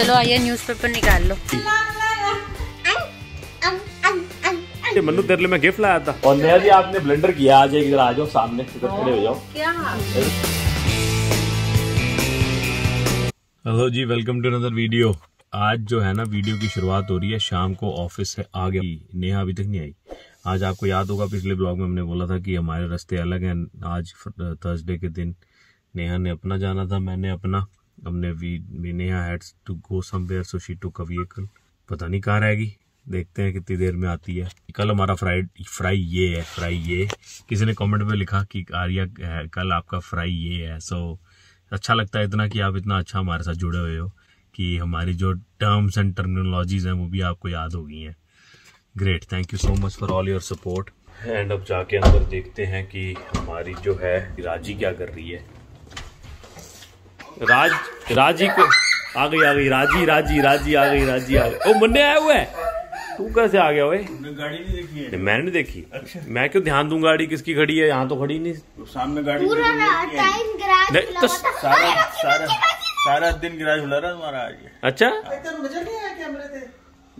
चलो आइए न्यूज़पेपर निकाल लो। ये मन्नू तेरे लिए मैं गिफ्ट लाया था। और नया जी आपने ब्लेंडर किया आज एक इधर आ जाओ सामने इधर खड़े हो जाओ। क्या? हेलो जी वेलकम टू अनदर वीडियो आज जो है ना वीडियो की शुरुआत हो रही है शाम को ऑफ़िस से आगे। नेहा अभी तक नहीं आई। आज आपको याद होगा पिछले ब्लॉग में हमने बोला था कि हमारे रास्ते अलग हैं। आज थर्सडे के दिन नेहा ने अपना जाना था मैंने अपना। हमने we Neha heads to go somewhere so she to a vehicle पता नहीं कहाँ रहेगी। देखते हैं कितनी देर में आती है। कल हमारा फ्राई फ्राई ये है, फ्राई ये। किसी ने कमेंट में लिखा कि आर्या कल आपका फ्राई ये है। सो अच्छा लगता है इतना कि आप इतना अच्छा हमारे साथ जुड़े हुए हो कि हमारी जो टर्म्स एंड टर्मिनोलॉजीज हैं, वो भी आपको याद हो गई हैं। Great thank you so much for all your support and अब जाके अंदर देखते हैं कि हमारी जो है, राज़ी क्या कर रही है। राज राज़ी को आ गई आ गई राज़ी राज़ी राज़ी आ गई राज़ी आ गई। ओ मुन्ने आया हुआ है। तू कैसे आ गया ओए गाड़ी नहीं देखी है। नहीं, मैंने नहीं देखी। अच्छा। मैं क्यों ध्यान दूँ गाड़ी? किसकी खड़ी है? यहाँ तो खड़ी नहीं। तो सामने गाड़ी पूरा नहीं टाइम गैराज नहीं, खुला तो। सारा सारा सारा दिन गिराज खुला रहा तुम्हारा आज। अच्छा? नहीं आया कैमरे थे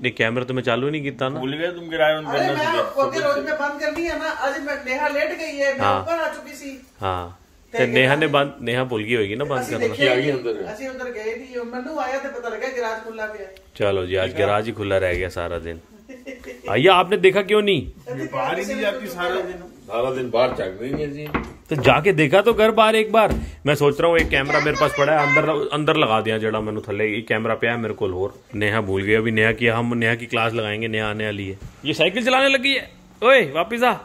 नहीं कैमरा तो मैं चालू नहीं किया ना। भूल गए तुम गिराज बंद करना रोज में बंद करनी है ना आज मैं नेहा लेट गई है मैं हाँ। ऊपर आ चुकी सी। हाँ। ਤੇ नेहा ने बंद नेहा भूल गई होगी ना बंद ਅਸੀਂ करना ਦੇਖਿਆ ਹੀ ਅੰਦਰ ਅਸੀਂ ਉਧਰ ਗਏ ਨਹੀਂ ਮੈਨੂੰ ਆਇਆ ਤੇ ਪਤਾ ਲੱਗਾ ਗੈਰਾਜ ਖੁੱਲਾ ਪਿਆ ਹੈ। चलो जी आज गैराज ही खुला रह गया सारा दिन आइए आपने देखा क्यों नहीं ये बाहर ही नहीं जाती सारा दिन सारा दिन बाहर चक रही है जी तो जाके देखा तो घर बाहर एक बार मैं सोच रहा हूँ एक कैमरा मेरे पास पड़ा है अंदर अंदर लगा दिया जड़ा मैंने थले एक कैमरा पे है मेरे को और नेहा भूल गई अभी नेहा की हम नेहा की क्लास लगाएंगे नेहा आने वाली है ये साइकिल चलाने लगी है ओए वापिस आ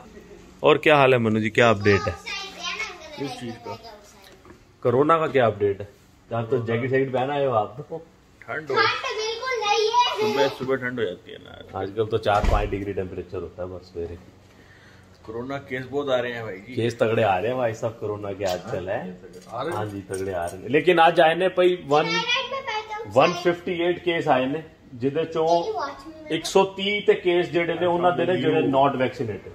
और क्या हाल है मनु जी क्या अपडेट है इस चीज़ का? कोरोना का क्या अपडेट है? आप तो जैकेट जैकेट पहना है आप? ठंड हो। सुबह सुबह ठंड हो जाती है ना। आजकल तो चार पाँच डिग्री टेम्परेचर होता है बस सवेरे कोरोना केस बहुत आ रहे हैं भाई जी। केस तगड़े आ रहे हैं भाई साहब कोरोना के आजकल हाँ, है हाँ। जी तगड़े आ रहे हैं। लेकिन आज आए ने भाई one one fifty eight case आए ने जिदे चो एक सौ तीह केस जेडे ने उन्होंने नॉट वैक्सीनेटेड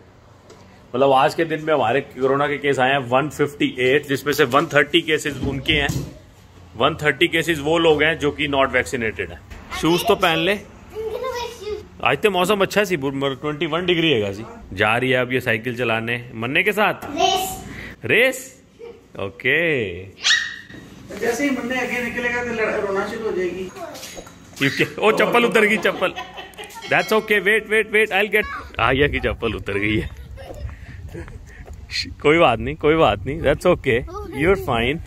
मतलब आज के दिन में हमारे कोरोना के केस आए हैं 158 जिसमें से 130 केसेस उनके हैं। 130 केसेस वो लोग हैं जो कि नॉट वैक्सीनेटेड है। शूज़ तो पहन ले। आज तो मौसम अच्छा सी ट्वेंटी वन डिग्री है जी जा रही है अब ये साइकिल चलाने। मन्ने के साथ? रेस रेस ओके जैसे ही मुन्ने आगे निकलेगा तो रोना शुरू हो जाएगी। ओ चप्पल उतर गई चप्पल। That's okay wait wait wait I get आया की चप्पल उतर गई है। कोई बात नहीं कोई बात नहीं that's okay you are fine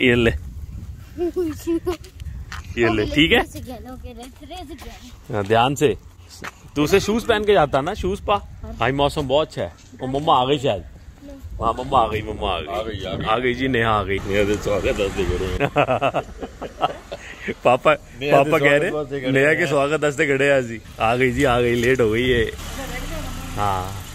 ये ले। ये ले ठीक है? हाँ, ध्यान से। तू उसे शूज़ पहन के जाता ना शूज़ पा। भाई मौसम बहुत अच्छा है। वो मम्मा आ गई शायद। हाँ मम्मा आ गई मम्मा आ गई। आ गई जी नेहा आ गई। स्वागत हँसते पापा पापा कह रहे नेहा के स्वागत वास्ते खड़े हैं जी आ गई जी आ गई लेट हो गई है हाँ।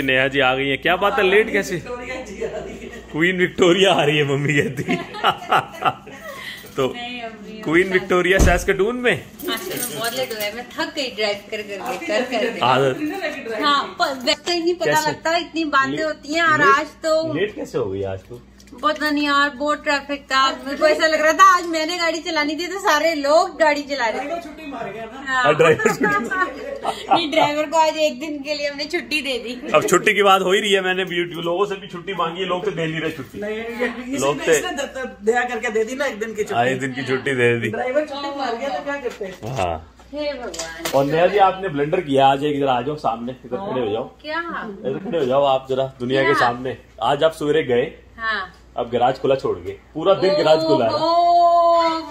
नेहा जी आ गई है। क्या बात है लेट कैसे? आ रही है क्वीन विक्टोरिया आ रही है मम्मी कहती तो क्वीन विक्टोरिया सैस्कटून में? आज तो मैं बहुत लेट हो गया मैं थक गई ड्राइव कर करके कर कर आदत। हाँ वैसे ही नहीं पता लगता इतनी बातें होती हैं और आज तो लेट कैसे हो गई आज तो? पता नहीं यार बहुत ट्रैफ़िक था। मेरे को ऐसा लग रहा था आज मैंने गाड़ी चलानी थी तो सारे लोग गाड़ी चला रहे थे। छुट्टी मार गया ना। हाँ। ड्राइवर नहीं ड्राइवर को आज एक दिन के लिए हमने छुट्टी दे दी। अब छुट्टी की बात हो ही रही है मैंने लोगों से भी छुट्टी मांगी है लोग तो दे नहीं रहे छुट्टी। लोग। इसने द- दया करके दे दी ना एक दिन की छुट्टी। दिन की छुट्टी दे दी। ड्राइवर छुट्टी मार गया तो क्या करते हाँ? और नेहा जी आपने ब्लेंडर किया आज एक इधर आ जाओ सामने इधर खड़े हो जाओ। क्या? इधर खड़े हो जाओ आप जरा दुनिया के सामने। आज आप सवेरे गए। हाँ। अब गैराज खुला छोड़ गए पूरा दिन गैराज खुला है।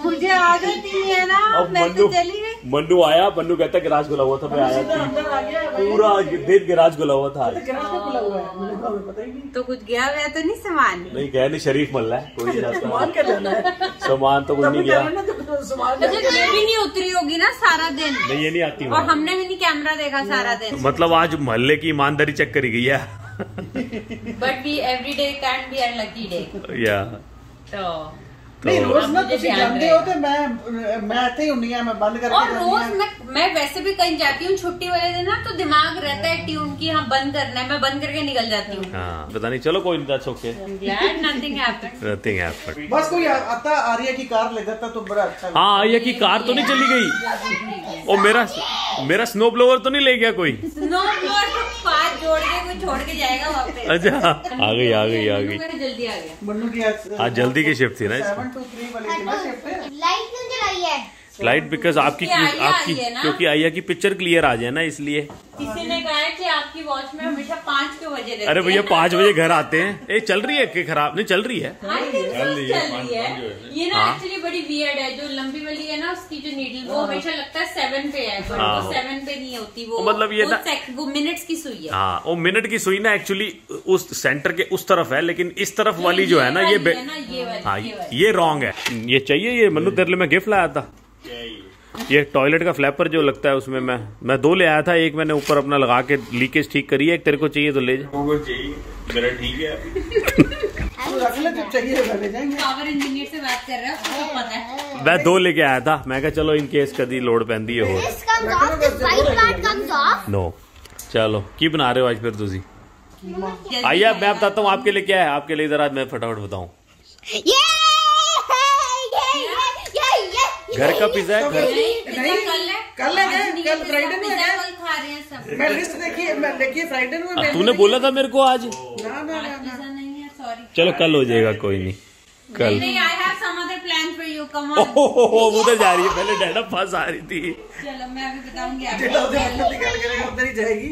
मुझे आदत ही है ना। अब मन्नू तो चली गई। मन्नू आया मन्नू कहता गैराज खुला हुआ था मैं आया गया पूरा दिन गैराज खुला हुआ था। आज। गैराज का खुला हुआ है? मुझे तो हमें पता ही नहीं। तो कुछ गया गया तो नहीं सामान? नहीं कह नहीं शरीफ मल्ला है कोई सामान क्या जाना है? सामान तो कुछ नहीं गया। हैं तो सामान ये भी नहीं उतरी होगी ना सारा दिन। नहीं ये नहीं आती और हमने भी नहीं कैमरा देखा सारा दिन। मतलब आज मोहल्ले की ईमानदारी चेक करी गई है। But we every day can be a lucky day या तो नहीं रोज ना मैं मैं थे बंद करके और रोज मैं मैं वैसे भी कहीं जाती हूँ छुट्टी वाले दिन ना तो दिमाग रहता है ट्यून की हाँ बंद करना है मैं बंद करके निकल जाती हूँ। हाँ, पता नहीं चलो कोई नहीं बस कोई आता आर्या की कार ले तो, अच्छा हाँ, तो नहीं चली गई। और मेरा मेरा स्नो ब्लोवर तो नहीं ले गया कोई? स्नो ब्लोवर जोड़ के कोई छोड़ के जाएगा वहाँ पे। अच्छा आ गई आ गई आ गई। जल्दी आ गया। आज आज जल्दी की शिफ्ट थी ना है। लाइट बिकॉज़ आपकी आपकी है। क्योंकि आर्या की पिक्चर क्लियर आ जाए ना इसलिए। किसी ने कहा है कि आपकी वॉच में हमेशा पाँच क्यों बजे अरे भैया पाँच बजे घर आते हैं। ए चल रही है कि खराब? नहीं चल रही है। चल रही है, चल रही है। ये ना हाँ। एक्चुअली बड़ी वियर्ड है जो लंबी वाली है ना उसकी जो नीडल वो हमेशा लगता है सेवन पे है हाँ। सेवन पे नहीं होती वो मतलब ये ना- वो मिनट्स की सुई है। हाँ वो मिनट की सुई ना एक्चुअली उस सेंटर के उस तरफ़ है लेकिन इस तरफ़ वाली जो है ना ये है ये हाँ रॉन्ग है। ये चाहिए ये मनु तेरे लिए मैं गिफ्ट लाया था। ये टॉयलेट का फ्लैपर जो लगता है उसमें मैं मैं दो ले आया था एक मैंने ऊपर अपना लगा के लीकेज ठीक करी है एक तेरे को चाहिए तो ले जा। मेरा ठीक है। तो रख ले जब चाहिए होगा ले जाएँगे। पावर इंजीनियर से बात कर रहा है उसको सब पता है। मैं दो लेके आया था मैं कहा चलो इन केस कदी लोड पैंदी है हो. नो चलो की बना रहे हो आज फिर तुझी आइए मैं बताता हूँ आपके लिए क्या है? आपके लिए इधर आज मैं फटाफट बताऊँ। घर का पिज्जा है घर नहीं कल है। कल आज नहीं कल पिज्जा- Friday नहीं पिज्जा है। कल खा रहे सब। मैं लिस्ट देखिए मैं देखिए फ्राइडे में तूने बोला था मेरे को आज। ना ना ना ना। पिज्जा नहीं है सॉरी चलो कल हो जाएगा कोई नहीं कल। नहीं आई हैव हो oh, oh, oh, उधर तो जा रही है। पहले डैडा पास आ रही थी। चलो मैं अभी बताऊँगी आपको।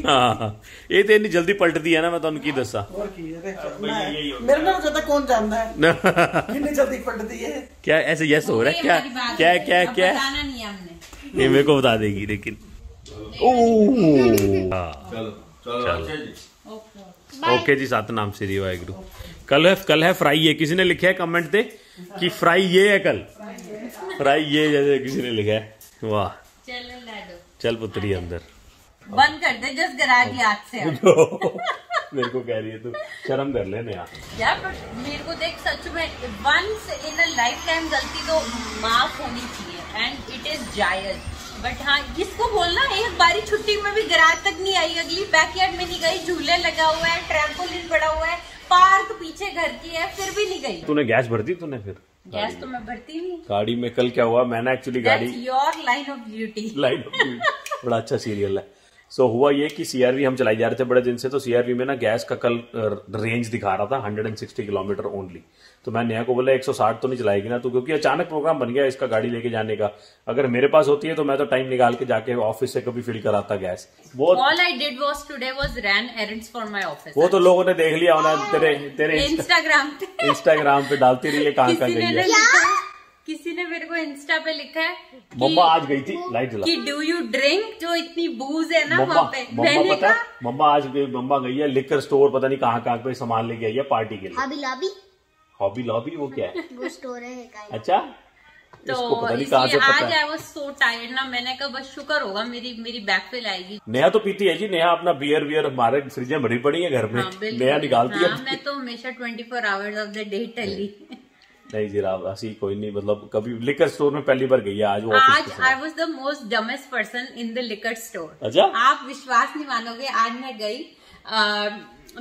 हाँ ਇਹ ਤੇ ਇੰਨੀ ਜਲਦੀ ਪਲਟਦੀ ਹੈ ਨਾ ਮੈਂ ਤੁਹਾਨੂੰ ਕੀ ਦੱਸਾਂ ਹੋਰ ਕੀ ਹੈ ਮੇਰੇ ਨਾਲ ਜ਼ਿਆਦਾ ਕੌਣ ਜਾਣਦਾ ਹੈ ਕਿੰਨੀ ਜਲਦੀ ਪਲਟਦੀ रहा है? क्या क्या क्या क्या? ये मेरे को बता देगी लेकिन ओके। जी ओके नाम श्री वाहगुरु। कल है कल है फ्राई है किसी ने लिखा है कमेंट पे कि फ्राई ये है कल? फ्राई ये जैसे किसी ने लिखा है। वाह। चल पुत्री अंदर। बंद कर दे जस्ट गरा की आग। से। मेरे को कह रही है तू शर्म कर लेने यार यार मेरे को देख सच में once in a lifetime गलती तो माफ़ होनी चाहिए एंड इट इज़ जायज़। बट हाँ इसको बोलना एक बारी छुट्टी में भी गराज तक नहीं आई अगली बैकयार्ड में नहीं गई झूले लगा हुआ है ट्रैम्पोलिन पड़ा हुआ है पार्क पीछे घर की है फिर भी नहीं गई। तूने गैस भर दी तूने फिर? गैस तो मैं। भरती नहीं गाड़ी में कल क्या हुआ? मैंने एक्चुअली गाड़ी your line of duty line बड़ा अच्छा सीरियल है। सो so, हुआ ये कि सीआरवी हम चलाई जा रहे थे बड़े दिन से तो सीआरवी में ना गैस का कल रेंज दिखा रहा था 160 किलोमीटर ओनली तो मैं नया को बोला 160 तो नहीं चलाएगी ना तो क्योंकि अचानक प्रोग्राम बन गया इसका गाड़ी लेके जाने का। अगर मेरे पास होती है तो मैं तो टाइम निकाल के जाके ऑफ़िस से कभी फिल कराता गैस। वो all I did was today was run errands for my office वो तो लोगों ने देख लिया होना तेरे तेरे इंस्टाग्राम पे। इंस्टाग्राम पे डालती रही है कहाँ कहाँ गई है। किसी ने मेरे को इंस्टा पे लिखा है मम्मा आज गई थी लाइट जला। कि डू यू ड्रिंक जो इतनी बूज है ना मम्मा वहाँ पे। मम्मा मैंने पता कहा मम्मा आज गई मम्मा गई है लिकर स्टोर पता नहीं कहाँ कहाँ पे सामान लेके आई है पार्टी के लिए। हॉबी लॉबी हॉबी लॉबी वो क्या है? वो स्टोर है अच्छा? तो पता नहीं कहाँ से इसलिए पता आज है। आई वाज सो टायर्ड ना मैंने कहा बस शुक्र होगा मेरी मेरी बैक पे लाएगी। नेहा तो पीती है जी नेहा अपना बियर वियर हमारे फ्रिज में भरी पड़ी है घर में। हाँ, नेहा निकालती हाँ, है मैं तो हमेशा twenty four hours of the day टली नहीं जी राव ऐसी कोई नहीं मतलब कभी लिकर स्टोर में पहली बार गई है आज वो आज I was the most dumbest person in the liquor store अच्छा? आप विश्वास नहीं मानोगे आज मैं गई आ,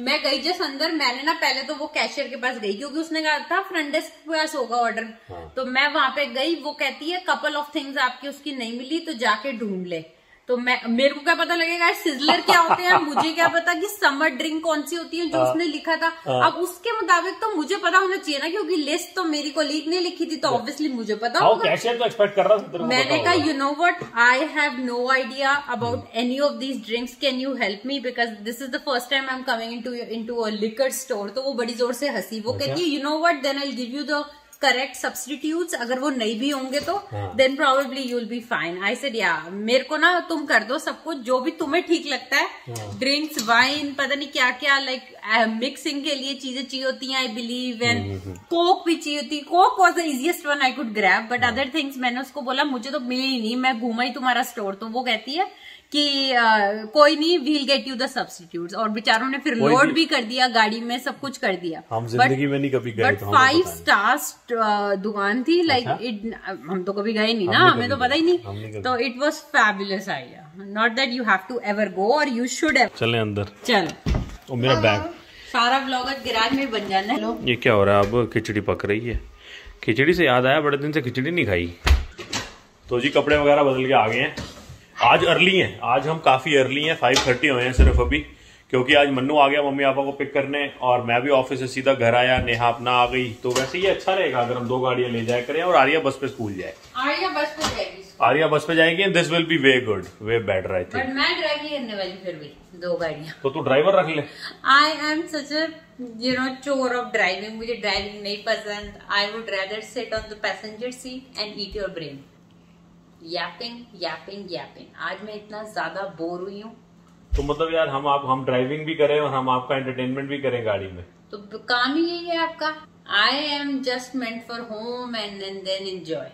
मैं गई जस्ट अंदर मैंने ना पहले तो वो कैशियर के पास गई क्योंकि उसने कहा था फ्रंट डेस्क के पास होगा ऑर्डर हाँ। तो मैं वहाँ पे गई वो कहती है कपल ऑफ़ थिंग्स आपकी उसकी नहीं मिली तो जाके ढूंढ ले. तो मैं मेरे को क्या पता लगेगा सिजलर क्या होते हैं मुझे क्या पता कि समर ड्रिंक कौन सी होती है जो हाँ। उसने लिखा था। अब उसके मुताबिक तो मुझे पता होना चाहिए ना क्योंकि लिस्ट तो मेरी कोलीग ने लिखी थी तो ऑब्वियसली मुझे पता हाँ होगा। तो एक्सपेक्ट कर रहा था मैंने कहा। You know what I have no idea about any of these drinks can you help me because this is the first time I am coming in to in to a liquor store तो वो बड़ी ज़ोर से हँसी वो कहती है you know what then I give you the correct substitute अगर वो नहीं भी होंगे तो then probably you'll be fine I said या मेरे को ना तुम कर दो सब कुछ जो भी तुम्हें ठीक लगता है ड्रिंक्स वाइन पता नहीं क्या क्या लाइक मिक्सिंग के लिए चीज़ें चाहिए होती हैं आई बिलीव एंड कोक भी चाहिए होती coke was the easiest one I could grab but other things मैंने उसको बोला मुझे तो मिली ही नहीं मैं घूमा ही तुम्हारा स्टोर तो वो कहती है कि अ, कोई नहीं we'll get you the substitute और बेचारों ने फिर लोड। भी कर दिया गाड़ी में सब कुछ कर दिया. हम ज़िंदगी में नहीं कभी गए बट फाइव स्टार्स दुकान थी लाइक अच्छा? इट हम तो कभी गए नहीं ना हमें तो पता ही नहीं। तो it was fabulous idea not that you have to ever go और यू शुड चले अंदर। चलो। मेरा बैग सारा ब्लॉग गिराज में बन जाना है। ये क्या हो रहा है? अब खिचड़ी पक रही है। खिचड़ी से याद आया बड़े दिन से खिचड़ी नहीं खाई। तो जी कपड़े वगैरह बदल के आ गए हैं। आज अर्ली हैं। आज हम काफ़ी अर्ली हैं फाइव थर्टी हुए हैं सिर्फ़ अभी क्योंकि आज मन्नू आ गया मम्मी पापा को पिक करने और मैं भी ऑफ़िस से सीधा घर आया नेहा अपना आ गई। तो वैसे ये अच्छा रहेगा अगर हम दो गाड़ियाँ ले जाया करें और आर्या बस पे स्कूल जाए। आर्या बस पे जाएगी आर्या बस पे जाएगी and this will be way good way better I think मैं ड्राइव नहीं करने वाली फिर भी दो गाड़ियाँ। तो तू ड्राइवर रख ले। I am such a you know chore of driving मुझे ड्राइविंग नहीं पसंद। I would rather sit on the passenger seat and eat your brain yapping yapping yapping आज मैं इतना ज़्यादा बोर हुई हूँ। तो मतलब यार हम आप हम ड्राइविंग भी करें और हम आपका एंटरटेनमेंट भी करें गाड़ी में। तो काम ही यही है आपका। I am just meant for home and and then enjoy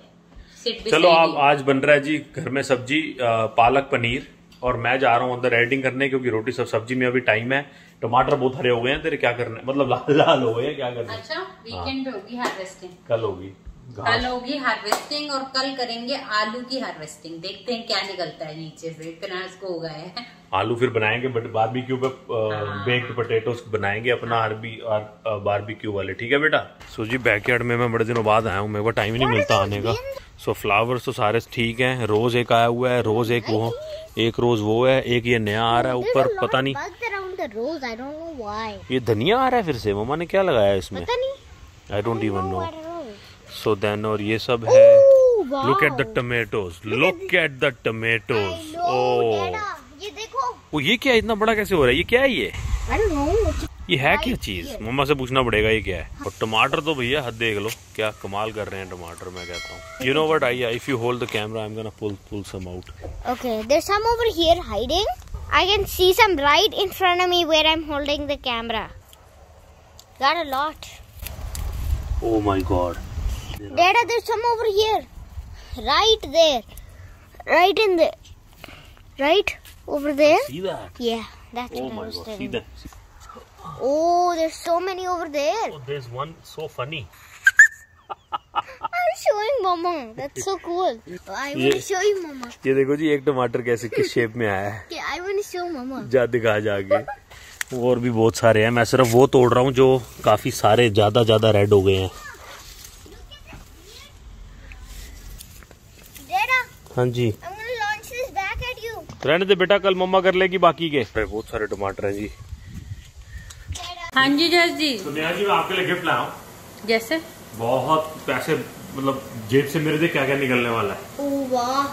चलो आप आज बन रहा है जी घर में सब्ज़ी पालक पनीर और मैं जा रहा हूँ अंदर एडिंग करने क्योंकि रोटी सब सब्ज़ी में अभी टाइम है। टमाटर बहुत हरे हो गए हैं तेरे क्या करना है मतलब लाल लाल हो गए हैं क्या करना? है। अच्छा वीकेंड पे होगी हार्वेस्टिंग कल होगी। कल होगी हार्वेस्टिंग और कल करेंगे आलू की हार्वेस्टिंग देखते हैं क्या निकलता है नीचे से। इतना इसको उगाया है। आलू फिर बनाएँगे बट बारबेक्यू पे बेक्ड पोटेटोस बनाएँगे अपना आरबी और बारबेक्यू वाले। ठीक है बेटा? सो जी बैकयार्ड में मैं बड़े दिनों बाद आया हूँ। मेरे को टाइम ही नहीं मिलता आने का। सो फ्लावर्स तो सारे ठीक हैं। रोज एक आया हुआ है रोज एक वो एक रोज वो है एक ये नया आ रहा है ऊपर पता नहीं. ये धनिया आ रहा है फिर से? मम्मा ने क्या लगाया इसमें? I don't even know so then और ये सब है। Oh, look at the tomatoes look at the tomatoes oh ये देखो. ये क्या इतना बड़ा कैसे हो रहा है? ये क्या है ये. ये है क्या चीज़? मम्मा से पूछना पड़ेगा ये क्या है? और टमाटर तो भैया हद देख लो क्या कमाल कर रहे हैं टमाटर मैं कहता हूँ। You know what I if you hold the camera I am gonna pull pull some out Okay, there's some over here hiding. I can see some right in front of me where I'm holding the camera. Got a lot. Oh my god Dada, there's some over here. Right there. Right in there. Right? Over there? See that Yeah, that's oh what I was see telling. That Oh, there's so many over there. There is one so funny I'm showing Mama. That's so cool. I want to show you, Mama. ये देखो जी एक टमाटर कैसे किस shape में आया है I want to show Mama. जा दिखा जाके और भी बहुत सारे हैं मैं सिर्फ़ वो तोड़ रहा हूँ जो काफ़ी सारे ज़्यादा ज़्यादा रेड हो गए हैं Dada, हाँ जी I'm going to launch this back at जी रहने दे बेटा कल मम्मा कर लेगी बाकी के। बहुत सारे टमाटर हैं जी। हाँ जी जस जी। तो नेहा जी मैं आपके लिए गिफ्ट लाया हूँ। जैसे? बहुत पैसे मतलब जेब से मेरे देख क्या क्या निकलने वाला है। Oh.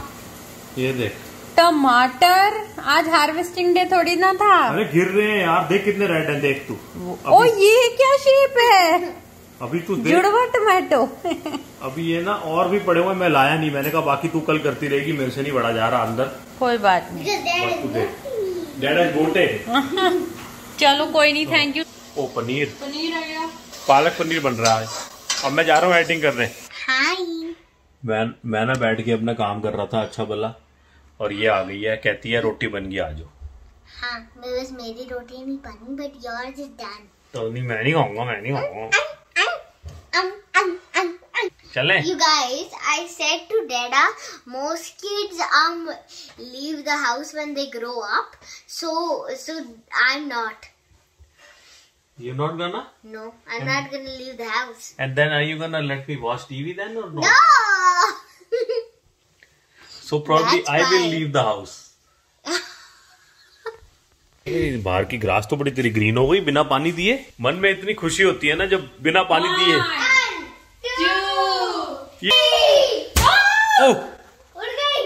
ये देख। टमाटर? आज हार्वेस्टिंग डे थोड़ी ना था। अरे गिर रहे हैं यार। देख कितने रेड हैं देख तू। ओ ये क्या शेप है? अभी तू देख। जुड़वा टमाटो अभी ये ना और भी पड़े हुए मैं लाया नहीं मैंने कहा बाकी तू कल करती रहेगी मेरे से नहीं बढ़ा जा रहा अंदर। कोई बात नहीं। तू इज़ गोटे। चलो कोई नहीं थैंक यू ओ पनीर। पनीर आ गया। पालक पनीर बन रहा है। अब मैं जा रहा हूँ एडिटिंग करने। मैं मैं ना बैठ के अपना काम कर रहा था अच्छा भला और ये आ गई है कहती है रोटी बन गई आज हाँ मैं बस मेरी रोटी नहीं बनी बट yours is done. तो नहीं मैं नहीं खाऊँगा मैं नहीं खाऊँगा. चले You guys, I said to Dada, most kids um leave the house when they grow up. So so I'm not. You not gonna No, I'm not gonna leave the house. And then are you gonna let me watch TV then or no No. So probably That's I will why. Leave the house बाहर की grass तो बड़ी तेरी green हो गई बिना पानी दिए। मन में इतनी खुशी होती है ना जब बिना पानी दिए. Oh! ओह! उड़ गई.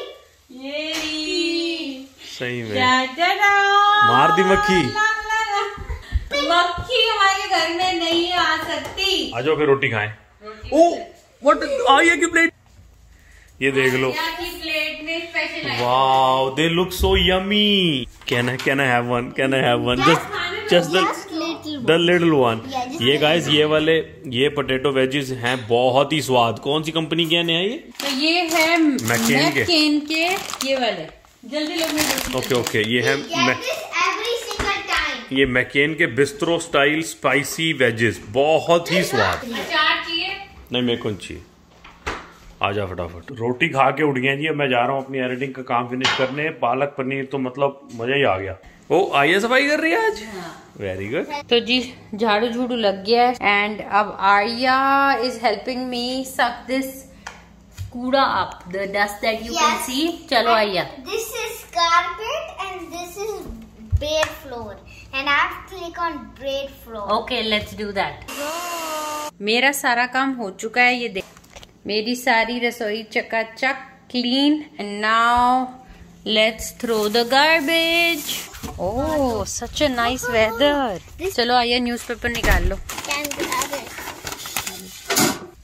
ये ली। सही में। मार दी मक्खी। मक्खी हमारे घर में नहीं आ सकती। आ जाओ फिर रोटी खाएँ। ओ व्हाट आई है की प्लेट ये देख लो। में look so yummy can I can I have one can I have one just just the Just little. The little one ये गाइस ये वाले ये पोटैटो वेजेस हैं बहुत ही स्वाद। कौन सी कंपनी के हैं नया ये? तो ये है मैकेन के। के ये वाले। जल्दी लोग ओके ओके ये है मैं this every single time. ये मैकेन के बिस्ट्रो स्टाइल स्पाइसी वेजेस बहुत ही स्वाद। नहीं मेरे को चाहिए। आ जा फटाफट। रोटी खा के उठ गए जी अब मैं जा रहा हूँ अपनी एडिटिंग का काम फिनिश करने। पालक पनीर तो मतलब मज़ा ही आ गया। ओ आइए सफ़ाई कर रही है आज? वेरी गुड तो जी झाड़ू झूड़ू लग गया है एंड अब Arya is helping me suck this कूड़ा up the dust that you can. See चलो Arya This is carpet and this is bare floor. And I have to click on bare floor. Okay let's do that मेरा सारा काम हो चुका है ये देख मेरी सारी रसोई चकाचक clean and now let's throw the garbage oh such a nice weather चलो आइए न्यूज़पेपर निकाल लो.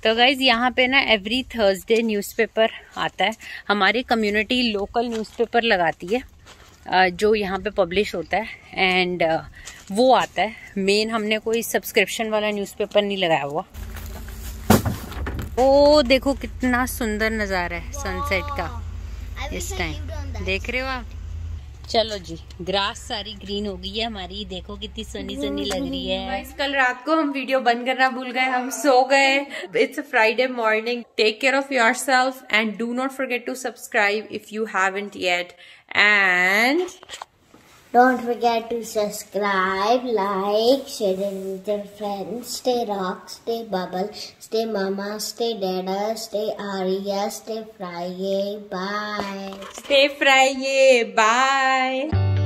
तो गाइज़ यहाँ पे ना एवरी थर्सडे न्यूज़पेपर आता है। हमारी कम्युनिटी लोकल न्यूज़पेपर लगाती है जो यहाँ पे पब्लिश होता है। एंड वो आता है। मेन हमने कोई सब्सक्रिप्शन वाला न्यूज़पेपर नहीं लगाया हुआ। ओ देखो कितना सुंदर नज़ारा है सनसेट का। इस टाइम देख रहे हो आप? चलो जी ग्रास सारी ग्रीन हो गई है हमारी। देखो कितनी सनी सनी लग रही है। कल रात को हम वीडियो बंद करना भूल गए हम सो गए। It's a Friday morning take care of yourself and do not forget to subscribe if you haven't yet and Don't forget to subscribe, like, share it with your friends. Stay rock, stay bubble, stay mama, stay dada, stay Aria, stay Friday. Bye. stay fry bye